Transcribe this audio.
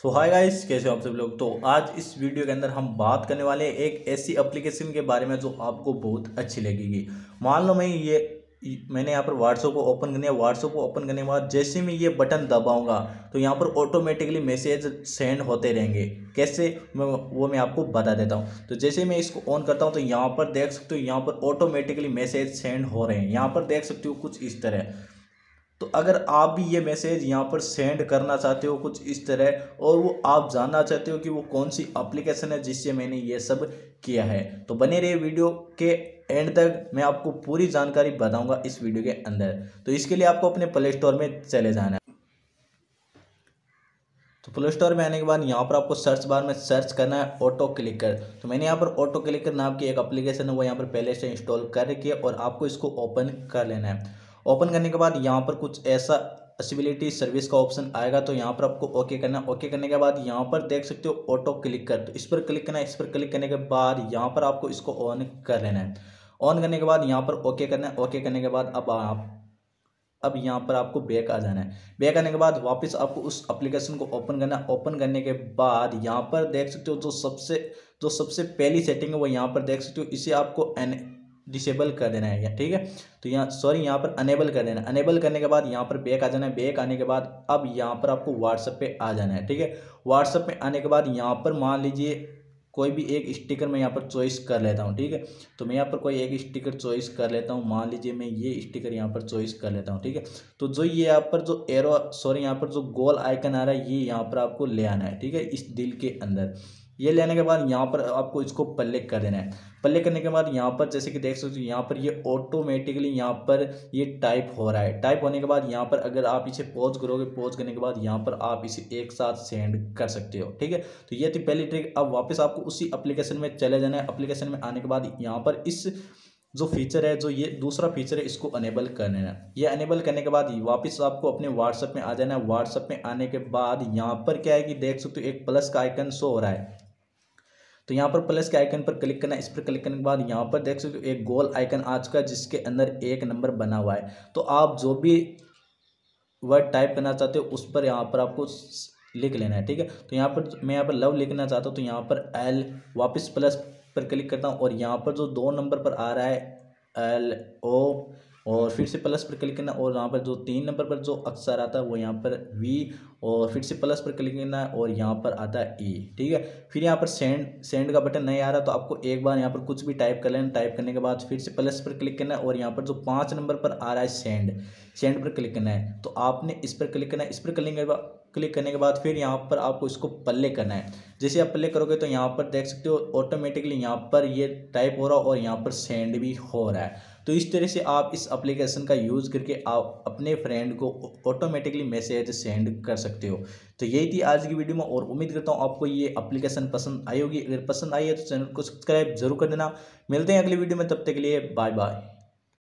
सो hi guys कैसे हो आप सब लोग? तो आज इस वीडियो के अंदर हम बात करने वाले हैं एक ऐसी एप्लीकेशन के बारे में जो आपको बहुत अच्छी लगेगी। मान लो मैं ये, मैंने यहाँ पर व्हाट्सअप को ओपन करने व्हाट्सअप को ओपन करने के बाद जैसे मैं ये बटन दबाऊँगा तो यहाँ पर ऑटोमेटिकली मैसेज सेंड होते रहेंगे। कैसे? मैं, वो मैं आपको बता देता हूँ। तो जैसे मैं इसको ऑन करता हूँ तो यहाँ पर देख सकते हो, यहाँ पर ऑटोमेटिकली मैसेज सेंड हो रहे हैं। यहाँ पर देख सकते हो कुछ इस तरह। तो अगर आप भी ये मैसेज यहाँ पर सेंड करना चाहते हो कुछ इस तरह, और वो आप जानना चाहते हो कि वो कौन सी एप्लीकेशन है जिससे मैंने ये सब किया है तो बने रहिए वीडियो के एंड तक। मैं आपको पूरी जानकारी बताऊँगा इस वीडियो के अंदर। तो इसके लिए आपको अपने प्ले स्टोर में चले जाना है। तो प्ले स्टोर में आने के बाद यहाँ पर आपको सर्च बार में सर्च करना है ऑटो क्लिकर तो मैंने यहाँ पर ऑटो क्लिकर नाम की एक एप्लीकेशन है, वो यहाँ पर पहले से इंस्टॉल कर रखी है और आपको इसको ओपन कर लेना है। ओपन करने के बाद यहाँ पर कुछ ऐसा असिबिलिटी सर्विस का ऑप्शन आएगा तो यहाँ पर आपको ओके करना ओके करने के बाद यहाँ पर देख सकते हो ऑटो क्लिक कर तो इस पर क्लिक करना है। इस पर क्लिक करने के बाद यहाँ पर आपको इसको ऑन कर लेना है। ऑन करने के बाद यहाँ पर ओके करना है। ओके करने के बाद अब आप, अब यहाँ पर आपको बैक आ जाना है। बैक आने के बाद वापस आपको उस एप्लीकेशन को ओपन करना है। ओपन करने के बाद यहाँ पर देख सकते हो जो सबसे जो सबसे पहली सेटिंग है वो यहाँ पर देख सकते हो। इसे आपको एन डिसेबल कर देना है ठीक है तो यहाँ सॉरी यहाँ पर अनेबल कर देना है अनेबल करने के बाद यहाँ पर बैक आ जाना है बैक आने के बाद अब यहाँ पर आपको व्हाट्सअप पे आ जाना है ठीक है व्हाट्सअप पे आने के बाद यहाँ पर मान लीजिए कोई भी एक स्टिकर मैं यहाँ पर चॉइस कर लेता हूँ ठीक है तो मैं यहाँ पर कोई एक स्टिकर चॉइस कर लेता हूँ मान लीजिए मैं ये स्टिकर यहाँ पर चॉइस कर लेता हूँ ठीक है तो जो ये यहाँ पर जो एरो सॉरी यहाँ पर जो गोल आइकन आ रहा है ये यहाँ पर आपको ले आना है ठीक है इस दिल के अंदर ये लेने के बाद यहाँ पर आपको इसको पल्ले कर देना है। पल्ले करने के बाद यहाँ पर जैसे कि देख सकते हो, यहाँ पर ये ऑटोमेटिकली यहाँ पर ये टाइप हो रहा है। टाइप होने के बाद यहाँ पर अगर आप इसे पॉज करोगे पॉज करने के बाद यहाँ पर आप इसे एक साथ सेंड कर सकते हो, ठीक है? तो ये थी पहली ट्रिक अब वापस आपको उसी अप्लीकेशन में चले जाना है। अप्लीकेशन में आने के बाद यहाँ पर इस जो फीचर है, जो ये दूसरा फीचर है, इसको अनेबल करना है। ये अनेबल करने के बाद वापस आपको अपने व्हाट्सएप में आ जाना है। व्हाट्सएप में आने के बाद यहाँ पर क्या है कि देख सकते हो, एक प्लस का आइकन शो हो रहा है। तो यहाँ पर प्लस के आइकन पर क्लिक करना इस पर क्लिक करने के बाद यहाँ पर देख सकते हो एक गोल आइकन आ चुका है जिसके अंदर एक नंबर बना हुआ है। तो आप जो भी वर्ड टाइप करना चाहते हो, उस पर यहाँ पर आपको लिख लेना है, ठीक है? तो यहाँ पर मैं यहाँ पर लव लिखना चाहता हूँ तो यहाँ पर एल वापस प्लस पर क्लिक करता हूँ और यहाँ पर जो दो नंबर पर आ रहा है एल ओ और फिर से प्लस पर क्लिक करना और यहाँ पर जो तीन नंबर पर जो अक्सर आता है, वो यहाँ पर वी और फिर से प्लस पर क्लिक करना है और यहाँ पर आता है ई e, ठीक है? फिर यहाँ पर सेंड सेंड का बटन नहीं आ रहा तो आपको एक बार यहाँ पर कुछ भी टाइप कर लेना टाइप करने के बाद फिर से प्लस पर क्लिक करना है और यहाँ पर जो पाँच नंबर पर आ रहा है सेंड सेंड पर क्लिक करना है। तो आपने इस पर क्लिक करना है इस पर क्लिक करने के बाद क्लिक करने के बाद फिर यहाँ पर आपको इसको पल्ले करना है। जैसे आप पल्ले करोगे तो यहाँ पर देख सकते हो ऑटोमेटिकली यहाँ पर ये टाइप हो रहा और यहाँ पर सेंड भी हो रहा है। तो इस तरह से आप इस एप्लीकेशन का यूज़ करके आप अपने फ्रेंड को ऑटोमेटिकली मैसेज सेंड कर सकते हो। तो यही थी आज की वीडियो में और उम्मीद करता हूँ आपको ये एप्लीकेशन पसंद आई होगी। अगर पसंद आई है तो चैनल को सब्सक्राइब ज़रूर कर देना। मिलते हैं अगली वीडियो में, तब तक के लिए बाय बाय